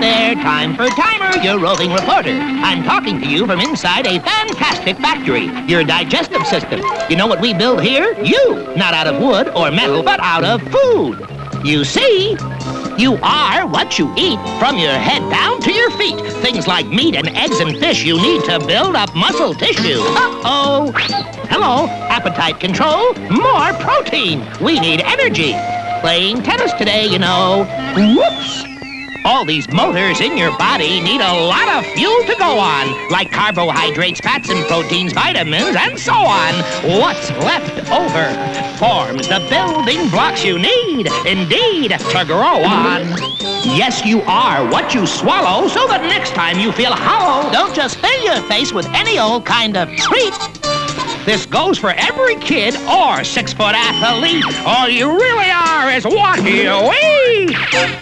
There, time for Timer, your roving reporter. I'm talking to you from inside a fantastic factory, your digestive system. You know what we build here? You! Not out of wood or metal, but out of food. You see, you are what you eat, from your head down to your feet. Things like meat and eggs and fish you need to build up muscle tissue. Uh-oh. Hello, appetite control, more protein. We need energy. Playing tennis today, you know. Whoops. All these motors in your body need a lot of fuel to go on, like carbohydrates, fats, and proteins, vitamins, and so on. What's left over forms the building blocks you need, indeed, to grow on. Yes, you are what you swallow, so that next time you feel hollow, don't just fill your face with any old kind of treat. This goes for every kid or six-foot athlete. All you really are is what you eat.